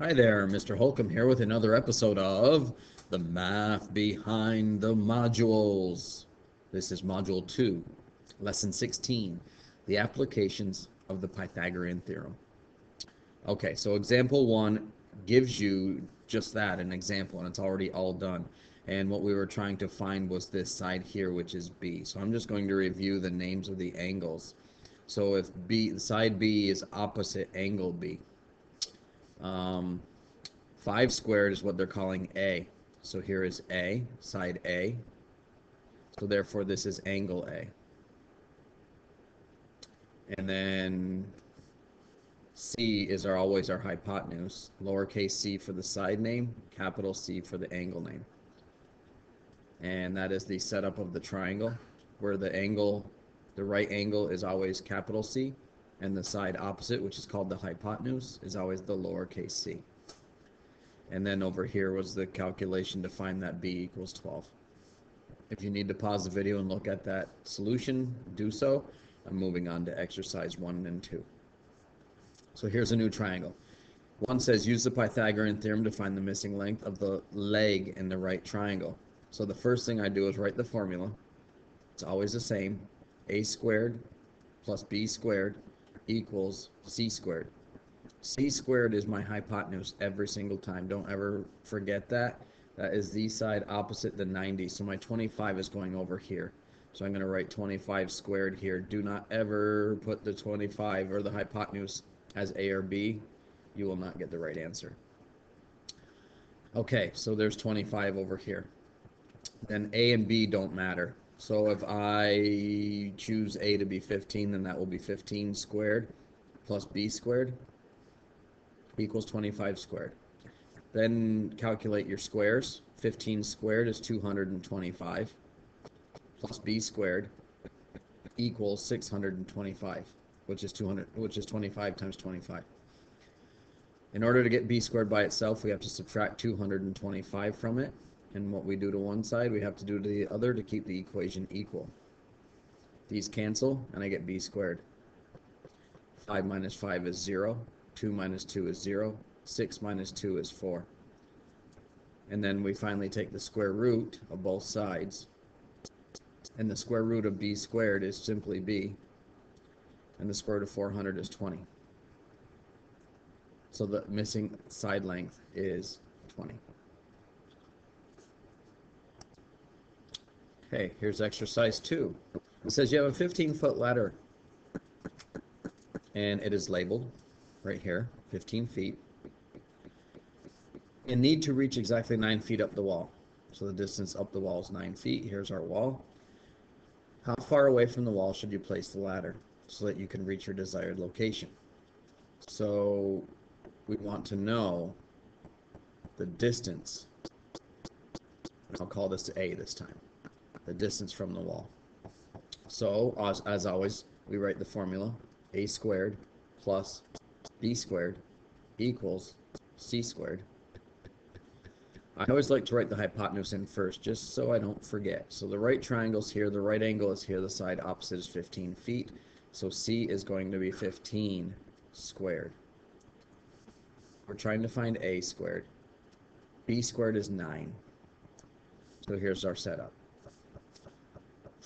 Hi there, Mr. Holcomb here with another episode of The Math Behind the Modules. This is Module 2, Lesson 16, the applications of the Pythagorean Theorem. Okay, so example 1 gives you just that, an example, and it's already all done. And what we were trying to find was this side here, which is B. So I'm just going to review the names of the angles. So if B, side B is opposite angle B, um, 5 squared is what they're calling A. So here is A, side A. So therefore this is angle A. And then C is our, always our hypotenuse. Lowercase c for the side name, capital C for the angle name. And that is the setup of the triangle, where the angle, the right angle is always capital C, and the side opposite, which is called the hypotenuse, is always the lowercase c. And then over here was the calculation to find that b equals 12. If you need to pause the video and look at that solution, do so. I'm moving on to exercise 1 and 2. So here's a new triangle. One says use the Pythagorean theorem to find the missing length of the leg in the right triangle. So the first thing I do is write the formula. It's always the same. a squared plus b squared equals c squared. c squared is my hypotenuse every single time. Don't ever forget that. That is the side opposite the 90. So my 25 is going over here. So I'm going to write 25 squared here. Do not ever put the 25 or the hypotenuse as a or b. You will not get the right answer. Okay, so there's 25 over here. Then a and b don't matter. So if I choose a to be 15, then that will be 15 squared plus b squared equals 25 squared. Then calculate your squares. 15 squared is 225 plus b squared equals 625, which is 200, which is 25 times 25. In order to get b squared by itself, we have to subtract 225 from it, and what we do to one side, we have to do to the other to keep the equation equal. These cancel, and I get b squared. 5 minus 5 is 0. 2 minus 2 is 0. 6 minus 2 is 4. And then we finally take the square root of both sides. And the square root of b squared is simply b. And the square root of 400 is 20. So the missing side length is 20. Okay, here's exercise two. It says you have a 15 foot ladder and it is labeled right here, 15 feet. You need to reach exactly 9 feet up the wall. So the distance up the wall is 9 feet. Here's our wall. How far away from the wall should you place the ladder so that you can reach your desired location? So we want to know the distance. I'll call this A this time the distance from the wall. So, as, as always, we write the formula a squared plus b squared equals c squared. I always like to write the hypotenuse in first, just so I don't forget. So the right triangle is here, the right angle is here, the side opposite is 15 feet. So c is going to be 15 squared. We're trying to find a squared. b squared is 9. So here's our setup.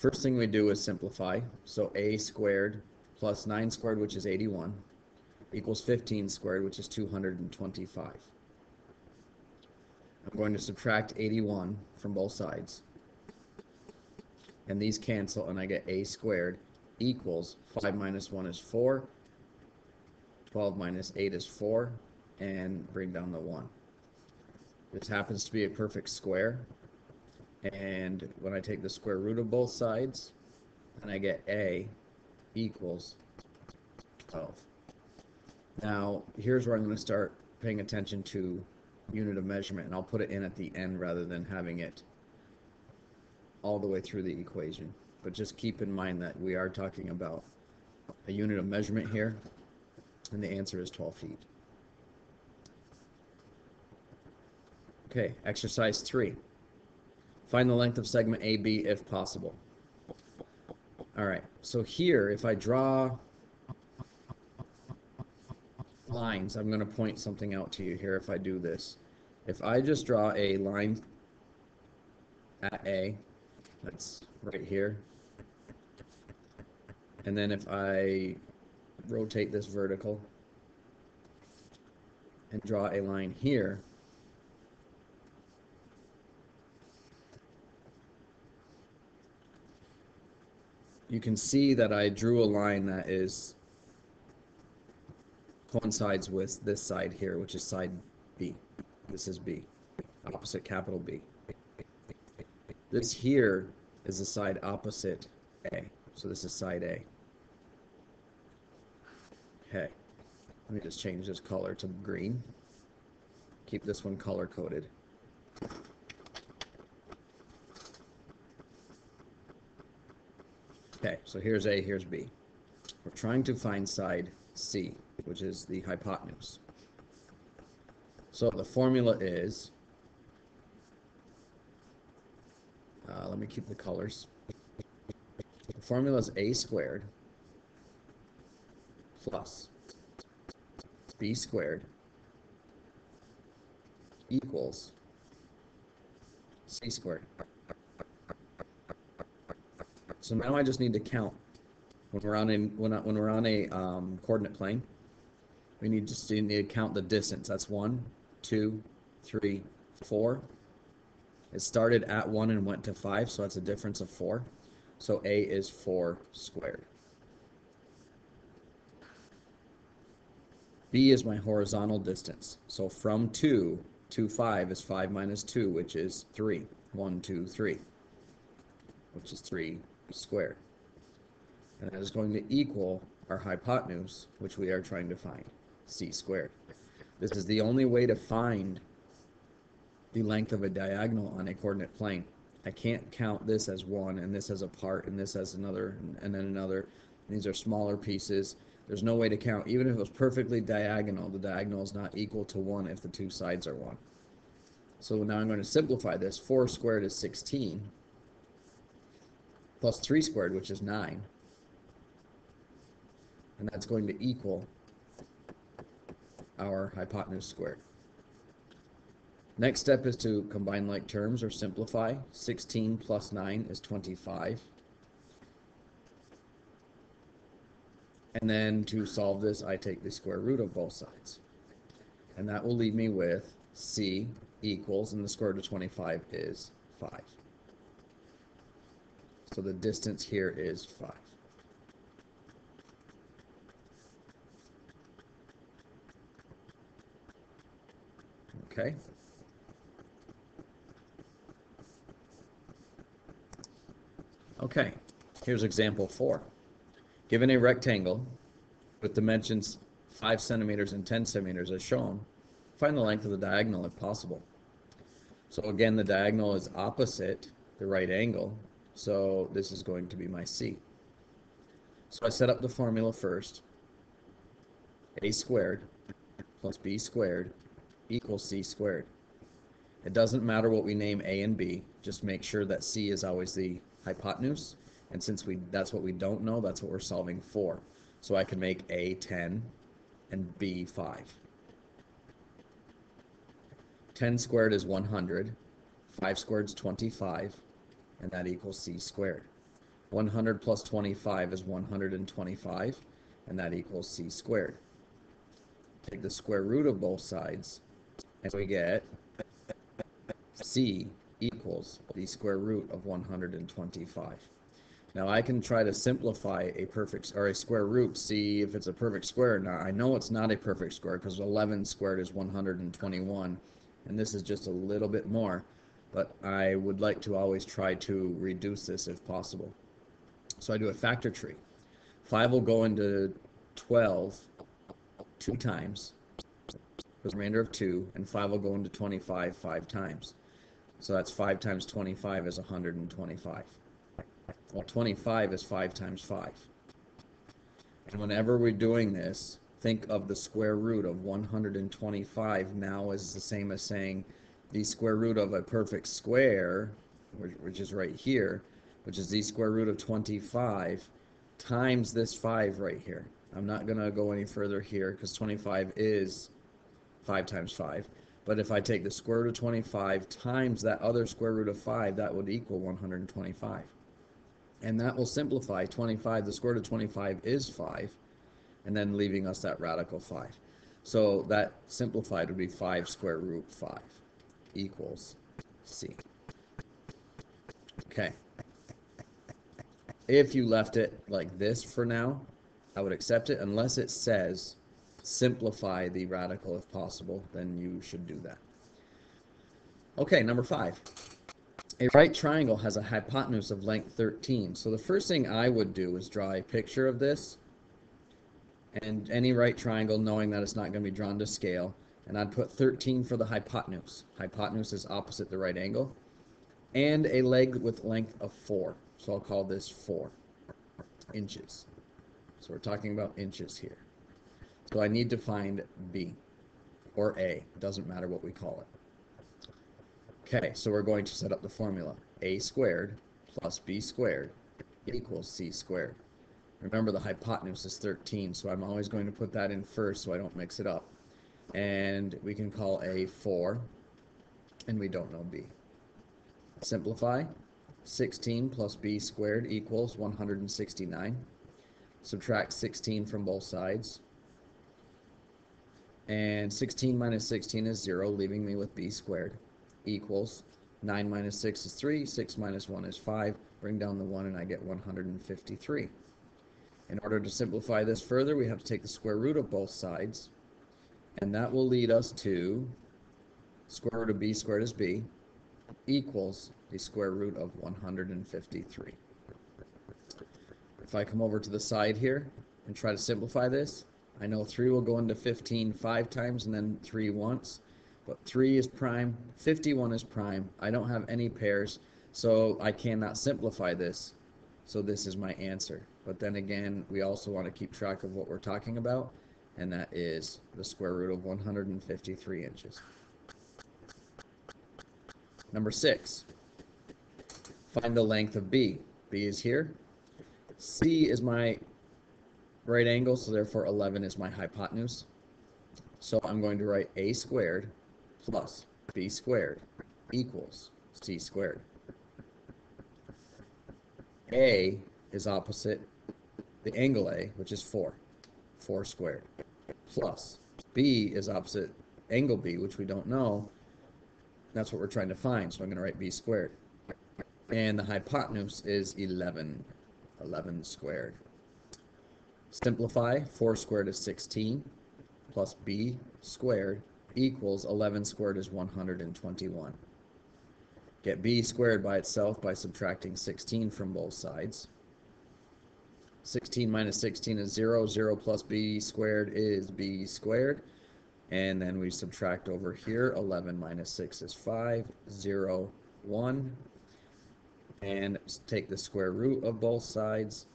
First thing we do is simplify. So a squared plus 9 squared, which is 81, equals 15 squared, which is 225. I'm going to subtract 81 from both sides. And these cancel, and I get a squared equals 5 minus 1 is 4, 12 minus 8 is 4, and bring down the 1. This happens to be a perfect square, and when I take the square root of both sides, and I get a equals 12. Now, here's where I'm going to start paying attention to unit of measurement, and I'll put it in at the end rather than having it all the way through the equation. But just keep in mind that we are talking about a unit of measurement here, and the answer is 12 feet. Okay, exercise 3. Find the length of segment AB if possible. All right, so here, if I draw lines, I'm going to point something out to you here if I do this. If I just draw a line at A, that's right here, and then if I rotate this vertical and draw a line here, you can see that I drew a line that is coincides with this side here, which is side B. This is B, opposite capital B. This here is the side opposite A. So this is side A. Okay. Let me just change this color to green. Keep this one color coded. Okay, so here's A, here's B. We're trying to find side C, which is the hypotenuse. So the formula is, uh, let me keep the colors. The formula is A squared plus B squared equals C squared. So now I just need to count when we're on a when, when we're on a um, coordinate plane. We need just need to count the distance. That's one, two, three, four. It started at one and went to five, so that's a difference of four. So a is four squared. B is my horizontal distance. So from 2 to 5 is 5 minus 2, which is 3. 1, 2, 3, which is 3 squared. And that is going to equal our hypotenuse, which we are trying to find, c squared. This is the only way to find the length of a diagonal on a coordinate plane. I can't count this as one, and this as a part, and this as another, and then another. These are smaller pieces. There's no way to count. Even if it was perfectly diagonal, the diagonal is not equal to 1 if the two sides are 1. So now I'm going to simplify this. 4 squared is 16 plus 3 squared, which is 9. And that's going to equal our hypotenuse squared. Next step is to combine like terms or simplify. 16 plus 9 is 25. And then to solve this, I take the square root of both sides. And that will leave me with c equals, and the square root of 25 is 5. So the distance here is 5. Okay. Okay, here's example 4. Given a rectangle with dimensions 5 centimeters and 10 centimeters as shown, find the length of the diagonal if possible. So again, the diagonal is opposite the right angle, so this is going to be my C. So I set up the formula first. A squared plus B squared equals C squared. It doesn't matter what we name A and B, just make sure that C is always the hypotenuse. And since we that's what we don't know, that's what we're solving for. So I can make A 10 and B 5. 10 squared is 100. 5 squared is 25 and that equals c squared. 100 plus 25 is 125, and that equals c squared. Take the square root of both sides, and we get c equals the square root of 125. Now I can try to simplify a perfect or a square root, see if it's a perfect square. Now I know it's not a perfect square because 11 squared is 121, and this is just a little bit more but I would like to always try to reduce this if possible. So I do a factor tree. 5 will go into 12 two times, the remainder of 2, and 5 will go into 25 five times. So that's 5 times 25 is 125. Well, 25 is 5 times 5. And whenever we're doing this, think of the square root of 125 now is the same as saying the square root of a perfect square, which, which is right here, which is the square root of 25, times this 5 right here. I'm not gonna go any further here because 25 is 5 times 5. But if I take the square root of 25 times that other square root of 5, that would equal 125. And that will simplify 25, the square root of 25 is 5, and then leaving us that radical 5. So that simplified would be 5 square root 5 equals C. Okay. If you left it like this for now, I would accept it unless it says simplify the radical if possible, then you should do that. Okay, number five. A right triangle has a hypotenuse of length 13. So the first thing I would do is draw a picture of this and any right triangle knowing that it's not going to be drawn to scale and I'd put 13 for the hypotenuse. Hypotenuse is opposite the right angle and a leg with length of 4. So I'll call this 4 inches. So we're talking about inches here. So I need to find B or A. Doesn't matter what we call it. Okay, so we're going to set up the formula. A squared plus B squared equals C squared. Remember the hypotenuse is 13, so I'm always going to put that in first so I don't mix it up. And we can call A 4, and we don't know B. Simplify. 16 plus B squared equals 169. Subtract 16 from both sides. And 16 minus 16 is 0, leaving me with b squared equals 9 minus 6 is 3, 6 minus 1 is 5. Bring down the 1 and I get 153. In order to simplify this further, we have to take the square root of both sides. And that will lead us to square root of b squared is b equals the square root of 153. If I come over to the side here and try to simplify this, I know 3 will go into 15 five times and then 3 once. But 3 is prime, 51 is prime. I don't have any pairs, so I cannot simplify this. So this is my answer. But then again, we also want to keep track of what we're talking about, and that is the square root of 153 inches. Number 6. Find the length of B. B is here. C is my right angle, so therefore 11 is my hypotenuse. So I'm going to write a squared plus b squared equals c squared. A is opposite the angle A, which is 4, 4 squared, plus B is opposite angle B, which we don't know. That's what we're trying to find, so I'm going to write B squared. And the hypotenuse is 11, 11 squared. Simplify, 4 squared is 16, plus b squared equals 11 squared is 121. Get b squared by itself by subtracting 16 from both sides. 16 minus 16 is 0. 0 plus b squared is b squared. And then we subtract over here. 11 minus 6 is 5. 0, 1. And take the square root of both sides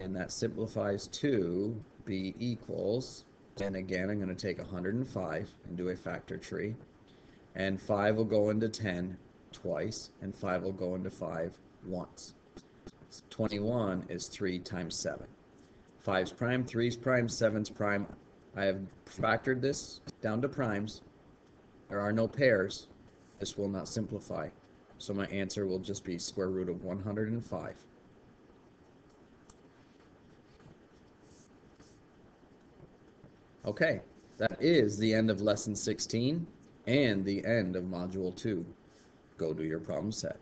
and that simplifies to b equals, and again I'm going to take 105 and do a factor tree, and 5 will go into 10 twice, and 5 will go into 5 once. 21 is 3 times 7. 5's prime, 3's prime, 7's prime. I have factored this down to primes. There are no pairs. This will not simplify. So my answer will just be square root of 105. Okay, that is the end of lesson 16 and the end of module 2. Go do your problem set.